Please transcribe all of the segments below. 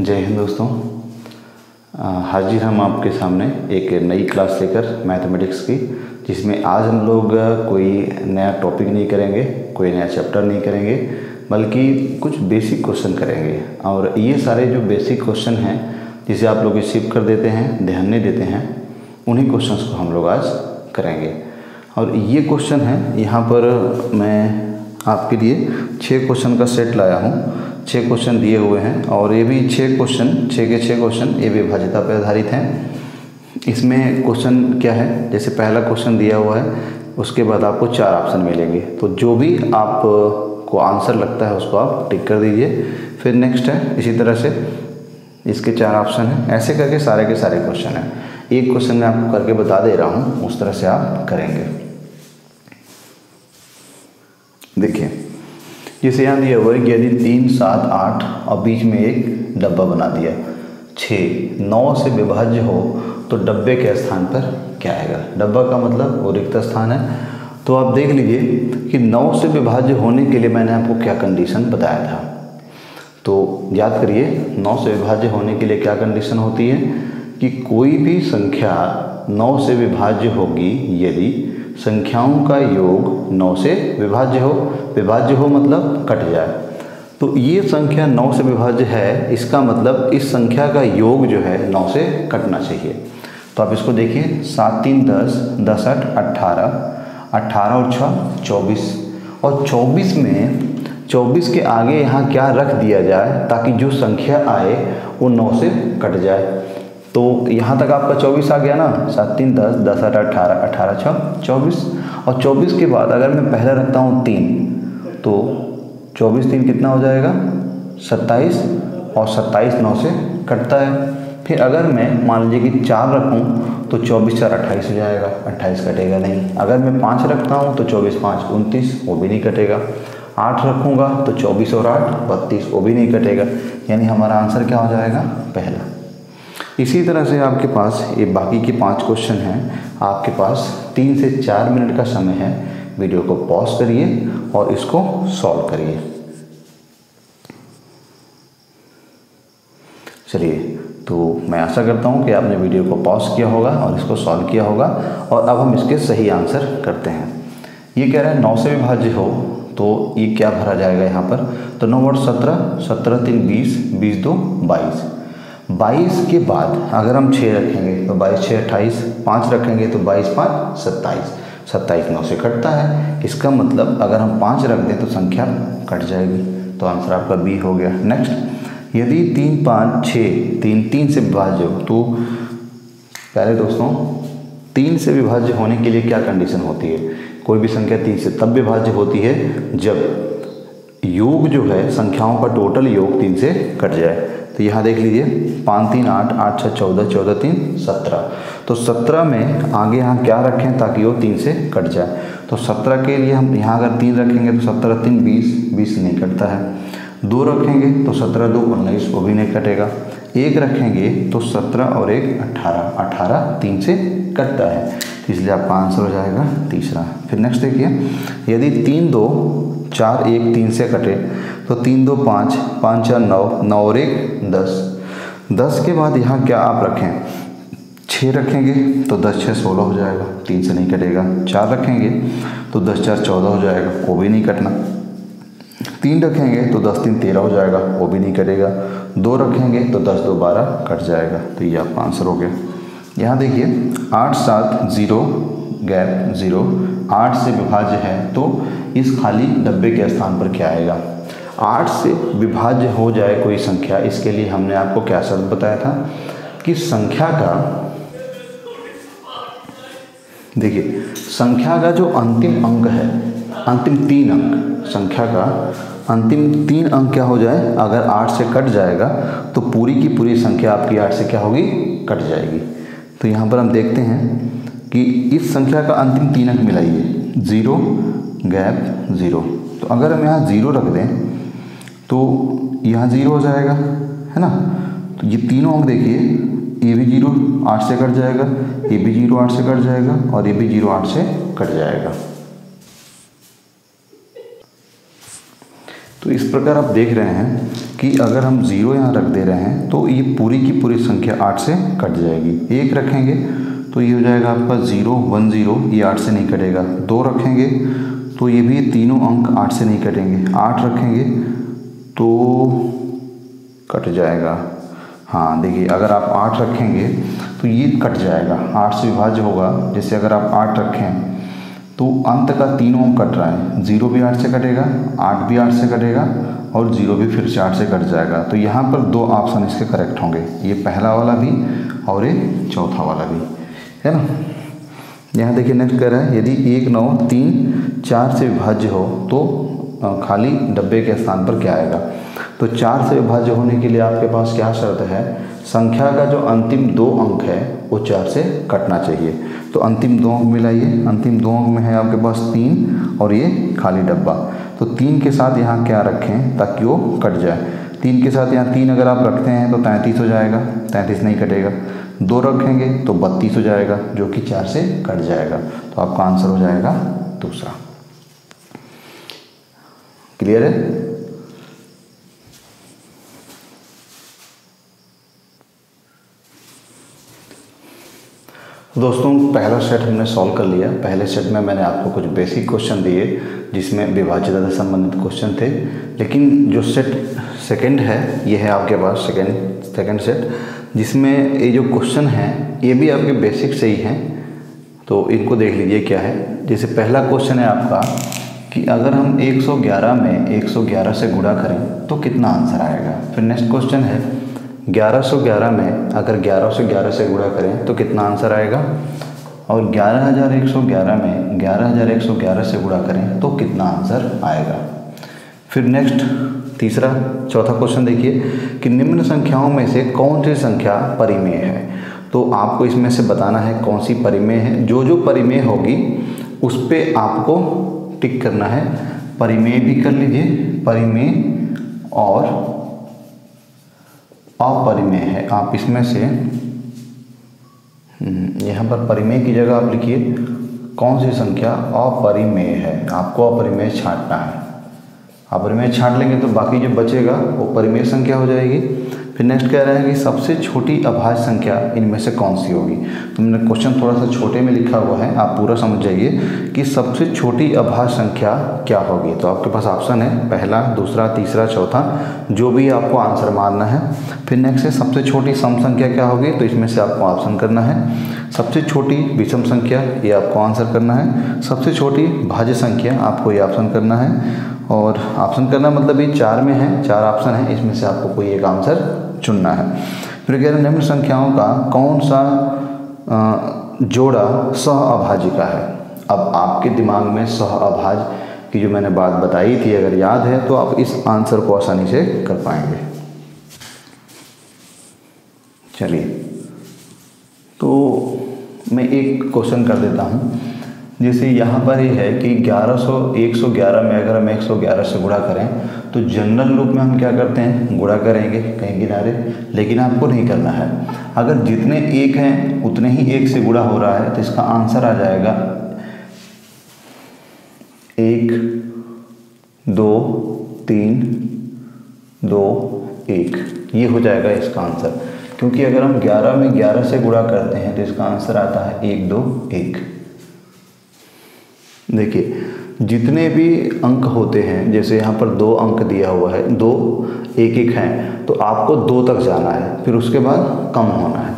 जय हिंद दोस्तों। हाजिर हम आपके सामने एक नई क्लास लेकर मैथमेटिक्स की, जिसमें आज हम लोग कोई नया टॉपिक नहीं करेंगे, कोई नया चैप्टर नहीं करेंगे, बल्कि कुछ बेसिक क्वेश्चन करेंगे। और ये सारे जो बेसिक क्वेश्चन हैं, जिसे आप लोग रिसीव कर देते हैं, ध्यान नहीं देते हैं, उन्हीं क्वेश्चंस को हम लोग आज करेंगे। और ये क्वेश्चन है, यहाँ पर मैं आपके लिए छः क्वेश्चन का सेट लाया हूँ। छः क्वेश्चन दिए हुए हैं और ये भी छः क्वेश्चन छः के छः क्वेश्चन ये विभाज्यता पर आधारित हैं। इसमें क्वेश्चन क्या है? जैसे पहला क्वेश्चन दिया हुआ है, उसके बाद आपको चार ऑप्शन मिलेंगे। तो जो भी आप, को आंसर लगता है, उसको आप टिक कर दीजिए। फिर नेक्स्ट है, इसी तरह से इसके चार ऑप्शन हैं। ऐसे करके सारे के सारे क्वेश्चन हैं। एक क्वेश्चन मैं आपको करके बता दे रहा हूँ, उस तरह से आप करेंगे। देखिए जैसे यहाँ दिया हुआ है कि यदि तीन, सात, आठ, और बीच में एक डब्बा बना दिया। छः नौ से विभाज्य हो तो डब्बे के स्थान पर क्या आएगा? डब्बा का मतलब वो रिक्त स्थान है। तो आप देख लीजिए कि नौ से विभाज्य होने के लिए मैंने आपको क्या कंडीशन बताया था। तो याद करिए, नौ से विभाज्य होने के लिए क्या कंडीशन होती है? कि कोई भी संख्या नौ से विभाज्य होगी यदि संख्याओं का योग नौ से विभाज्य हो विभाज्य हो मतलब कट जाए। तो ये संख्या नौ से विभाज्य है, इसका मतलब इस संख्या का योग जो है नौ से कटना चाहिए। तो आप इसको देखिए, सात, तीन, दस दस, आठ अट्ठारह अट्ठारह और छः चौबीस। और चौबीस में, चौबीस के आगे यहाँ क्या रख दिया जाए, ताकि जो संख्या आए, वो नौ से कट जाए। तो यहाँ तक आपका चौबीस आ गया ना, सात, तीन, दस दस, आठ अट्ठारह अट्ठारह छः चौबीस। और चौबीस के बाद अगर मैं पहले रखता हूँ तीन तो चौबीस तीन कितना हो जाएगा? सत्ताईस, और सत्ताईस नौ से कटता है। फिर अगर मैं मान लीजिए कि चार रखूँ तो चौबीस चार अट्ठाईस हो जाएगा। अट्ठाईस कटेगा नहीं। अगर मैं पाँच रखता हूँ तो चौबीस पाँच उनतीस, वो भी नहीं कटेगा। आठ रखूँगा तो चौबीस और आठ, बत्तीस, वो भी नहीं कटेगा। यानी हमारा आंसर क्या हो जाएगा? पहला। इसी तरह से आपके पास ये बाकी के पाँच क्वेश्चन हैं। आपके पास तीन से चार मिनट का समय है। वीडियो को पॉज करिए और इसको सॉल्व करिए। चलिए तो मैं आशा करता हूँ कि आपने वीडियो को पॉज किया होगा और इसको सॉल्व किया होगा और अब हम इसके सही आंसर करते हैं। ये कह रहा है, नौ से विभाज्य हो तो ये क्या भरा जाएगा यहाँ पर? तो नौ वर्ष सत्रह सत्रह तीन बीस बीस दो बाईस। बाईस के बाद अगर हम छः रखेंगे तो बाईस छः अट्ठाईस, पाँच रखेंगे तो बाईस, पाँच, सत्ताईस। सत्ताईस नौ से कटता है। इसका मतलब अगर हम पाँच रख दें तो संख्या कट जाएगी। तो आंसर आपका बी हो गया। नेक्स्ट यदि तीन, पाँच छः तीन तीन से विभाज्य हो तो पहले दोस्तों, तीन से विभाज्य होने के लिए क्या कंडीशन होती है? कोई भी संख्या तीन से, तब विभाज्य होती है जब योग जो है, संख्याओं का टोटल योग तीन से कट जाए। तो यहाँ देख लीजिए, पाँच तीन आठ आठ छः, चौदह चौदह तीन, सत्रह। तो सत्रह में आगे यहाँ क्या रखें ताकि वो तीन से कट जाए? तो सत्रह के लिए हम यहाँ अगर तीन रखेंगे तो सत्रह तीन बीस बीस नहीं कटता है। दो रखेंगे तो सत्रह दो उन्नीस, वो भी नहीं कटेगा। एक रखेंगे तो सत्रह और एक अट्ठारह अट्ठारह तीन से कटता है। इसलिए आपका आंसर हो जाएगा तीसरा। फिर नेक्स्ट देखिए, यदि तीन दो, चार एक तीन से कटे तो तीन दो पाँच पाँच चार नौ नौ और एक, दस। दस के बाद यहाँ क्या आप रखें? छः रखेंगे तो दस, छः, सोलह हो जाएगा। तीन से नहीं कटेगा। चार रखेंगे तो दस, चार, चौदह हो जाएगा। वो भी नहीं कटना। तीन रखेंगे तो दस, तीन, तेरह हो जाएगा। वो भी नहीं कटेगा। दो रखेंगे तो दस, दो, बारह कट जाएगा। तो ये आपका आंसर हो गया। यहाँ देखिए, आठ, सात, ज़ीरो गैप ज़ीरो। आठ से विभाज्य है तो इस खाली डब्बे के स्थान पर क्या आएगा? आठ से विभाज्य हो जाए कोई संख्या, इसके लिए हमने आपको क्या शब्द बताया था कि संख्या का, देखिए, संख्या का जो अंतिम अंक है, अंतिम तीन अंक, संख्या का अंतिम तीन अंक क्या हो जाए? अगर आठ से कट जाएगा तो पूरी की पूरी संख्या आपकी आठ से क्या होगी? कट जाएगी। तो यहाँ पर हम देखते हैं कि इस संख्या का अंतिम तीन अंक मिलाइए। Zero, gap, zero. तो अगर हम यहाँ ज़ीरो रख दें तो यहाँ ज़ीरो हो जाएगा, है ना? तो ये तीनों अंक देखिए ए भी ज़ीरो आठ से कट जाएगा ए भी ज़ीरो आठ से कट जाएगा और ए भी ज़ीरो आठ से कट जाएगा। तो इस प्रकार आप देख रहे हैं कि अगर हम ज़ीरो यहाँ रख दे रहे हैं तो ये पूरी की पूरी संख्या आठ से कट जाएगी। एक रखेंगे तो ये हो जाएगा आपका ज़ीरो, वन ज़ीरो, ये आठ से नहीं कटेगा। दो रखेंगे तो ये भी तीनों अंक आठ से नहीं कटेंगे। आठ रखेंगे तो कट जाएगा। हाँ देखिए, अगर आप आठ रखेंगे तो ये कट जाएगा। आठ से विभाज्य होगा। जैसे अगर आप आठ रखें तो अंत का तीनों कट रहा है। ज़ीरो भी आठ से कटेगा, आठ भी आठ से कटेगा, और ज़ीरो भी फिर आठ से कट जाएगा। तो यहाँ पर दो ऑप्शन इसके करेक्ट होंगे। ये पहला वाला भी, और ये चौथा वाला भी। है ना? यहाँ देखिए नेक्स्ट कह रहा है, यदि एक नौ तीन चार से विभाज्य हो तो खाली डब्बे के स्थान पर क्या आएगा? तो चार से विभाज्य होने के लिए आपके पास क्या शर्त है? संख्या का जो अंतिम दो अंक है, वो चार से कटना चाहिए। तो अंतिम दो अंक मिलाइए। अंतिम दो अंक में है आपके पास तीन और ये खाली डब्बा। तो तीन के साथ यहाँ क्या रखें ताकि वो कट जाए? तीन के साथ यहाँ तीन अगर आप रखते हैं तो तैंतीस हो जाएगा। तैंतीस नहीं कटेगा। दो रखेंगे तो बत्तीस हो जाएगा, जो कि चार से कट जाएगा। तो आपका आंसर हो जाएगा दूसरा। क्लियर है दोस्तों, पहला सेट हमने सॉल्व कर लिया। पहले सेट में मैंने आपको कुछ बेसिक क्वेश्चन दिए, जिसमें विभाज्यता से संबंधित क्वेश्चन थे। लेकिन जो सेट सेकंड है, ये है आपके पास सेकंड सेकंड सेट जिसमें ये जो क्वेश्चन हैं, ये भी आपके बेसिक से ही हैं। तो इनको देख लीजिए क्या है। जैसे पहला क्वेश्चन है आपका कि अगर हम 111 में 111 से गुणा करें तो कितना आंसर आएगा? फिर नेक्स्ट क्वेश्चन है 1111 में अगर 11 से 11 से गुणा करें तो कितना आंसर आएगा? और 11111 में 11111 से गुणा करें तो कितना आंसर आएगा? फिर नेक्स्ट तीसरा, चौथा क्वेश्चन देखिए, कि निम्न संख्याओं में से कौन सी संख्या परिमेय है? तो आपको इसमें से बताना है कौन सी परिमेय है। जो जो परिमेय होगी, उस पर आपको टिक करना है परिमेय भी कर लीजिए परिमेय और अपरिमेय है। आप इसमें से हम्म, यहाँ पर परिमेय की जगह आप लिखिए कौन सी संख्या अपरिमेय है? आपको अपरिमेय छांटना है। अपरिमेय छांट लेंगे तो बाकी जो बचेगा वो परिमेय संख्या हो जाएगी। फिर नेक्स्ट कह रहा है कि सबसे छोटी अभाज्य संख्या इनमें से कौन सी होगी? तो मैंने क्वेश्चन थोड़ा सा छोटे में लिखा हुआ है, आप पूरा समझ जाइए कि सबसे छोटी अभाज्य संख्या क्या होगी। तो आपके पास ऑप्शन है, पहला, दूसरा, तीसरा, चौथा, जो भी आपको आंसर मानना है। फिर नेक्स्ट है सबसे छोटी सम संख्या क्या होगी? तो इसमें से आपको ऑप्शन करना है। सबसे छोटी विषम संख्या, ये आपको आंसर करना है। सबसे छोटी भाज्य संख्या, आपको ये ऑप्शन करना है। और ऑप्शन करना मतलब ये चार में है, चार ऑप्शन है, इसमें से आपको कोई एक आंसर चुनना है। फिर कह रहे निम्न संख्याओं का कौन सा जोड़ा सह अभाज्य का है? अब आपके दिमाग में सह अभाज की जो मैंने बात बताई थी, अगर याद है तो आप इस आंसर को आसानी से कर पाएँगे। चलिए तो मैं एक क्वेश्चन कर देता हूँ। जैसे यहाँ पर ही है कि 1100 111 में अगर हम 111 से गुणा करें तो जनरल रूप में हम क्या करते हैं? गुणा करेंगे, कहीं किनारे, लेकिन आपको नहीं करना है। अगर जितने एक हैं, उतने ही एक से गुणा हो रहा है तो इसका आंसर आ जाएगा एक, दो, तीन, दो, एक। ये हो जाएगा इसका आंसर। क्योंकि अगर हम 11 में 11 से गुणा करते हैं तो इसका आंसर आता है एक, दो, एक। देखिए जितने भी अंक होते हैं जैसे यहाँ पर दो अंक दिया हुआ है दो एक एक हैं तो आपको दो तक जाना है फिर उसके बाद कम होना है।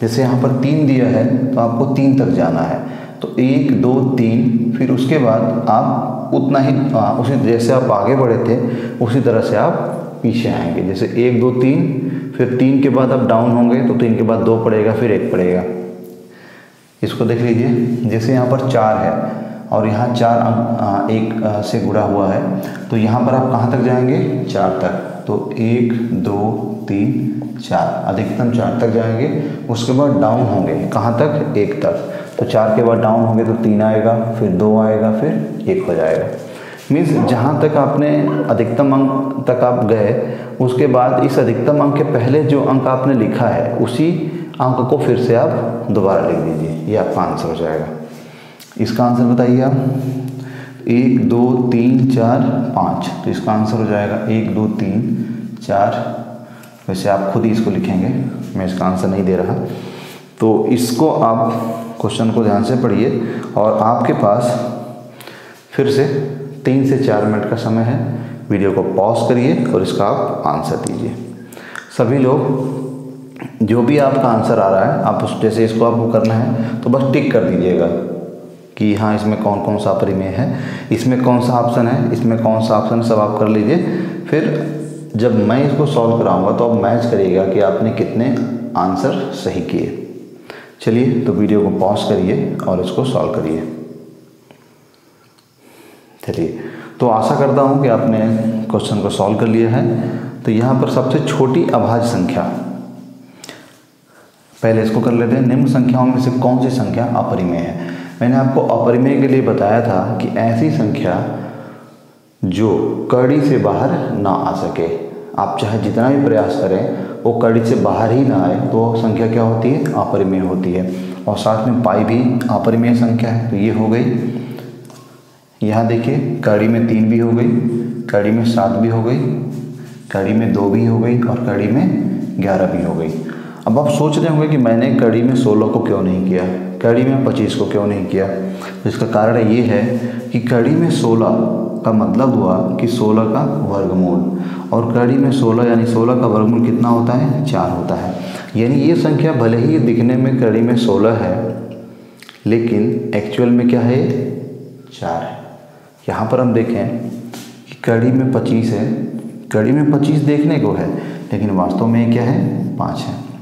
जैसे यहाँ पर तीन दिया है तो आपको तीन तक जाना है। तो एक दो तीन फिर उसके बाद आप उतना ही आ, उसी जैसे आप आगे बढ़े थे उसी तरह से आप पीछे आएँगे। जैसे एक दो तीन फिर तीन के बाद आप डाउन होंगे तो तीन के बाद दो पड़ेगा फिर एक पड़ेगा। इसको देख लीजिए जैसे यहाँ पर चार है और यहाँ चार अंक एक से गुड़ा हुआ है। तो यहाँ पर आप कहाँ तक जाएँगे? चार तक। तो एक, दो, तीन, चार। अधिकतम चार तक जाएँगे। उसके बाद डाउन होंगे। कहाँ तक? एक तक। तो चार के बाद डाउन होंगे तो तीन आएगा, फिर दो आएगा, फिर एक हो जाएगा। मीन्स जहाँ तक आपने अधिकतम अंक तक आप गए, उसके बाद इस अधिकतम अंक के पहले जो अंक आपने लिखा है, उसी अंक को फिर से आप दोबारा लिख दीजिए। ये आपका आंसर हो जाएगा। इसका आंसर बताइए आप। एक, दो, तीन, चार, पाँच। तो इसका आंसर हो जाएगा एक, दो, तीन, चार। वैसे आप खुद ही इसको लिखेंगे, मैं इसका आंसर नहीं दे रहा। तो इसको आप क्वेश्चन को ध्यान से पढ़िए और आपके पास फिर से तीन से चार मिनट का समय है। वीडियो को पॉज करिए और इसका आप आंसर दीजिए। सभी लोग, जो भी आपका आंसर आ रहा है, आप उस जैसे इसको आपको करना है तो बस टिक कर दीजिएगा। कि हाँ इसमें कौन कौन सा परिमेय है? इसमें कौन सा ऑप्शन है? इसमें कौन सा ऑप्शन सब आप कर लीजिए। फिर जब मैं इसको सॉल्व कराऊँगा तो आप मैच करिएगा कि आपने कितने आंसर सही किए। चलिए तो वीडियो को पॉज करिए और इसको सॉल्व करिए। चलिए तो आशा करता हूँ कि आपने क्वेश्चन को सॉल्व कर लिया है। तो यहाँ पर सबसे छोटी अभाज्य संख्या। पहले इसको कर लेते हैं। निम्न संख्याओं में से कौन सी संख्या अपरिमेय है? मैंने आपको अपरिमेय के लिए बताया था कि ऐसी संख्या जो कड़ी से बाहर ना आ सके। आप चाहे जितना भी प्रयास करें, वो कड़ी से बाहर ही ना आए तो संख्या क्या होती है? अपरिमेय होती है। और साथ में पाई भी अपरिमेय संख्या है तो ये हो गई। यहाँ देखिए, कड़ी में तीन भी हो गई, कड़ी में सात भी हो गई, कड़ी में दो भी हो गई, और कड़ी में ग्यारह भी हो गई। अब आप सोच रहे होंगे कि मैंने कड़ी में सोलह को क्यों नहीं किया? कड़ी में पच्चीस को क्यों नहीं किया? तो इसका कारण ये है कि कड़ी में सोलह का मतलब हुआ कि सोलह का वर्गमूल। और कड़ी में सोलह यानी सोलह का वर्गमूल कितना होता है? चार होता है। यानी ये संख्या भले ही दिखने में कड़ी में सोलह है, लेकिन एक्चुअल में क्या है? चार है। यहाँ पर हम देखें कि कड़ी में पच्चीस है। कड़ी में पच्चीस देखने को है, लेकिन वास्तव में क्या है? पाँच है।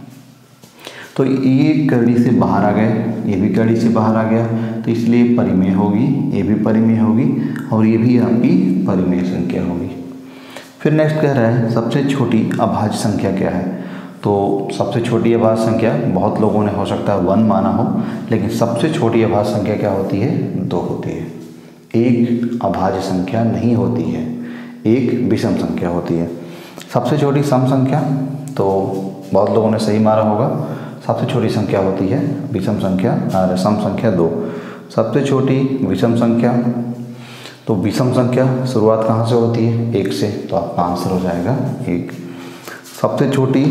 तो ये कड़ी से बाहर आ गए ये भी कड़ी से बाहर आ गया तो इसलिए परिमेय होगी, ये भी परिमेय होगी, और ये भी आपकी परिमेय संख्या होगी। फिर नेक्स्ट कह रहा है, सबसे छोटी अभाज्य संख्या क्या है? तो सबसे छोटी अभाज्य संख्या, बहुत लोगों ने हो सकता है वन माना हो, लेकिन सबसे छोटी अभाज्य संख्या क्या होती है? दो होती है। एक अभाज्य संख्या नहीं होती है, एक विषम संख्या होती है। सबसे छोटी सम संख्या तो बहुत लोगों ने सही मारा होगा सबसे छोटी संख्या होती है, विषम संख्या सम संख्या दो। सबसे छोटी विषम संख्या तो विषम संख्या शुरुआत कहाँ से होती है? एक से तो आपका आंसर हो जाएगा एक। सबसे छोटी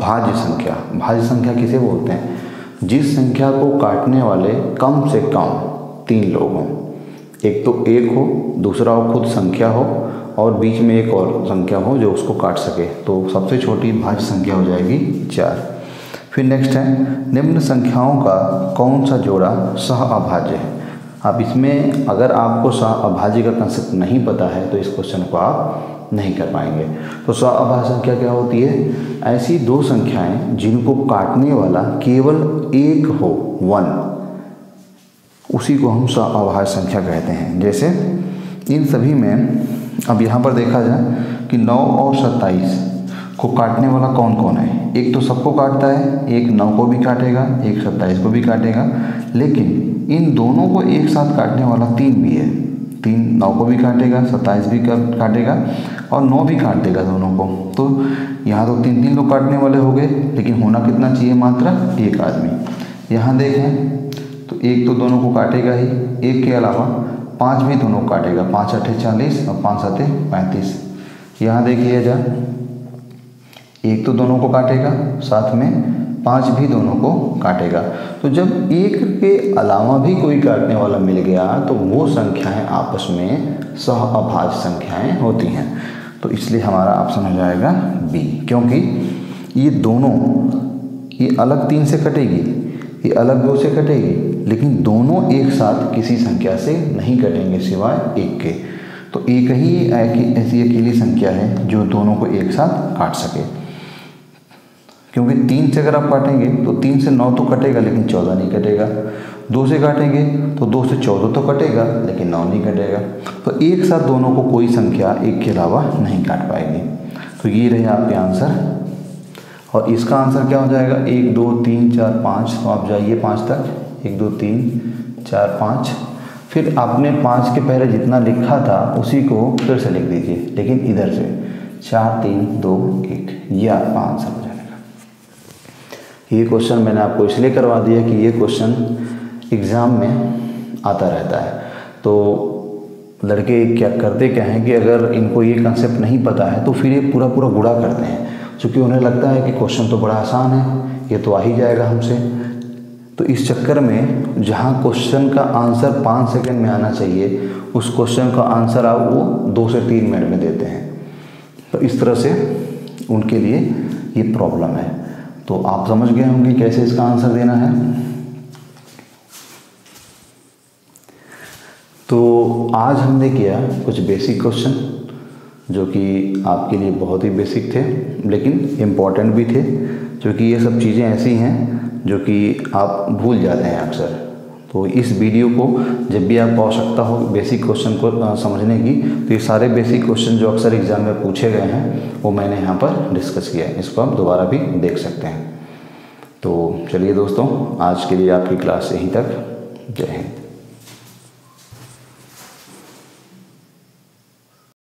भाज्य संख्या भाज्य संख्या किसे बोलते हैं? जिस संख्या को काटने वाले कम से कम तीन लोग हों। एक तो एक हो, दूसरा हो खुद संख्या हो, और बीच में एक और संख्या हो जो उसको काट सके। तो सबसे छोटी भाज्य संख्या हो जाएगी चार। फिर नेक्स्ट है, निम्न संख्याओं का कौन सा जोड़ा सह अभाज्य है? अब इसमें अगर आपको सह अभाज्य का कंसेप्ट नहीं पता है तो इस क्वेश्चन को आप नहीं कर पाएँगे। तो सह अभाज्य संख्या क्या होती है? ऐसी दो संख्याएँ जिनको काटने वाला केवल एक हो वन उसी को हम सह अभाज्य संख्या कहते हैं। जैसे इन सभी में, अब यहाँ पर देखा जाए कि नौ और सत्ताईस को काटने वाला कौन कौन है? एक तो सबको काटता है, एक नौ को भी काटेगा, एक सत्ताईस को भी काटेगा। लेकिन इन दोनों को एक साथ काटने वाला तीन भी है। तीन नौ को भी काटेगा, सत्ताईस भी काटेगा और नौ भी काट देगा दोनों को। तो यहाँ तो तीन तीन लोग काटने वाले हो गए, लेकिन होना कितना चाहिए मात्र? एक आदमी। यहाँ देखें तो एक तो दोनों को काटेगा ही। एक के अलावा पाँच भी दोनों को काटेगा। पाँच अठे चालीस और पाँच सत्ते पैंतीस। यहाँ देखिए जा एक तो दोनों को काटेगा, साथ में पाँच भी दोनों को काटेगा। तो जब एक के अलावा भी कोई काटने वाला मिल गया तो वो संख्याएँ आपस में सह अभाज्य संख्याएँ होती हैं। तो इसलिए हमारा ऑप्शन हो जाएगा बी क्योंकि ये दोनों, ये अलग तीन से कटेगी, ये अलग दो से कटेगी, लेकिन दोनों एक साथ किसी संख्या से नहीं कटेंगे सिवाय एक के। तो एक ही ऐसी अकेली संख्या है जो दोनों को एक साथ काट सके। क्योंकि तीन से अगर आप काटेंगे तो तीन से नौ तो कटेगा, लेकिन चौदह नहीं कटेगा। दो से काटेंगे तो दो से चौदह तो कटेगा, लेकिन नौ नहीं कटेगा। तो एक साथ दोनों को कोई संख्या एक के अलावा नहीं काट पाएगी। तो ये रहे आपके आंसर। और इसका आंसर क्या हो जाएगा? एक, दो, तीन, चार, पाँच। तो आप जाइए पाँच तक। एक, दो, तीन, चार, पाँच। फिर आपने पाँच के पहले जितना लिखा था, उसी को फिर से लिख दीजिए, लेकिन इधर से। चार, तीन, दो, एक। ये आपका आंसर ये क्वेश्चन मैंने आपको इसलिए करवा दिया कि ये क्वेश्चन एग्ज़ाम में आता रहता है। तो लड़के क्या करते, क्या हैं कि अगर इनको ये कंसेप्ट नहीं पता है तो फिर ये पूरा पूरा गुड़ा करते हैं। क्योंकि उन्हें लगता है कि क्वेश्चन तो बड़ा आसान है, ये तो आ ही जाएगा हमसे। तो इस चक्कर में जहाँ क्वेश्चन का आंसर पाँच सेकंड में आना चाहिए, उस क्वेश्चन का आंसर आप वो दो से तीन मिनट में देते हैं। तो इस तरह से उनके लिए ये प्रॉब्लम है। तो आप समझ गए होंगे कैसे इसका आंसर देना है। तो आज हमने किया कुछ बेसिक क्वेश्चन जो कि आपके लिए बहुत ही बेसिक थे, लेकिन इंपॉर्टेंट भी थे क्योंकि ये सब चीज़ें ऐसी हैं, जो कि आप भूल जाते हैं अक्सर। तो इस वीडियो को जब भी आप आवश्यकता हो बेसिक क्वेश्चन को समझने की तो ये सारे बेसिक क्वेश्चन जो अक्सर एग्ज़ाम में पूछे गए हैं, वो मैंने यहाँ पर डिस्कस किया है। इसको आप दोबारा भी देख सकते हैं। तो चलिए दोस्तों, आज के लिए आपकी क्लास यहीं तक। जय हिंद।